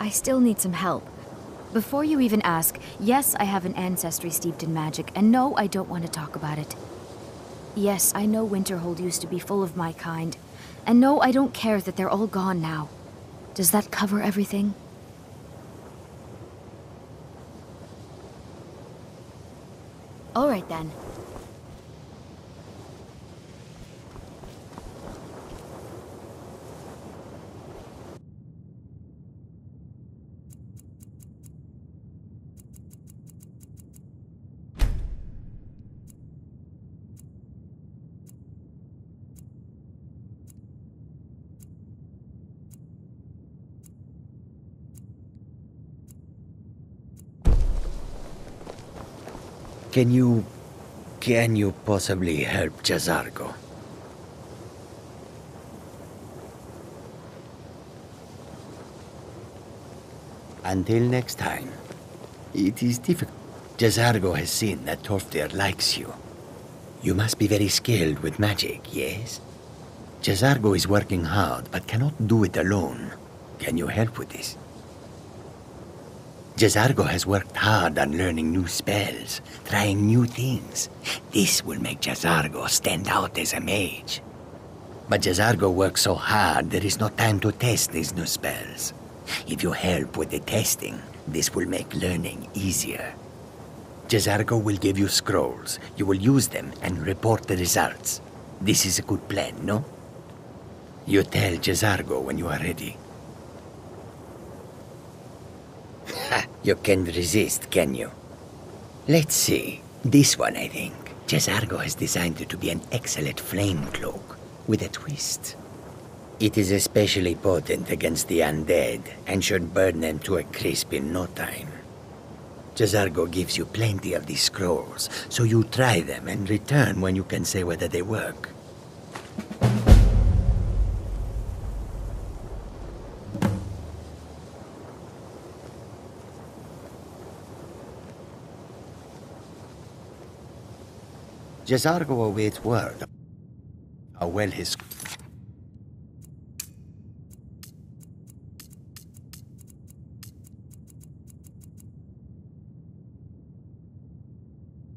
I still need some help. Before you even ask, yes, I have an ancestry steeped in magic, and no, I don't want to talk about it. Yes, I know Winterhold used to be full of my kind, and no, I don't care that they're all gone now. Does that cover everything? All right then. Can you... Can you possibly help J'Zargo? Until next time. It is difficult. J'Zargo has seen that Tolfdir likes you. You must be very skilled with magic, yes? J'Zargo is working hard, but cannot do it alone. Can you help with this? J'Zargo has worked hard on learning new spells, trying new things. This will make J'Zargo stand out as a mage. But J'Zargo works so hard, there is no time to test these new spells. If you help with the testing, this will make learning easier. J'Zargo will give you scrolls. You will use them and report the results. This is a good plan, no? You tell J'Zargo when you are ready. You can resist, can you? Let's see. This one, I think. J'Zargo has designed it to be an excellent flame cloak with a twist. It is especially potent against the undead and should burn them to a crisp in no time. J'Zargo gives you plenty of these scrolls, so you try them and return when you can say whether they work. J'Zargo awaits word. How well his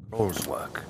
scrolls work.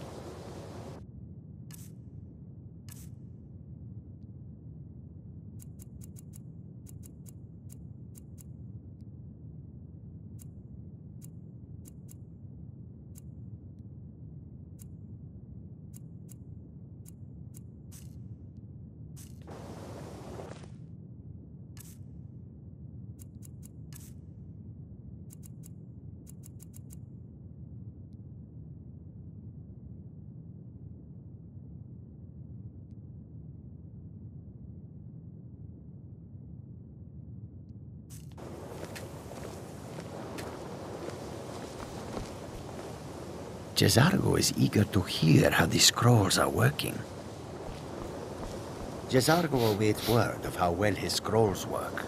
J'Zargo is eager to hear how the scrolls are working. J'Zargo awaits word of how well his scrolls work.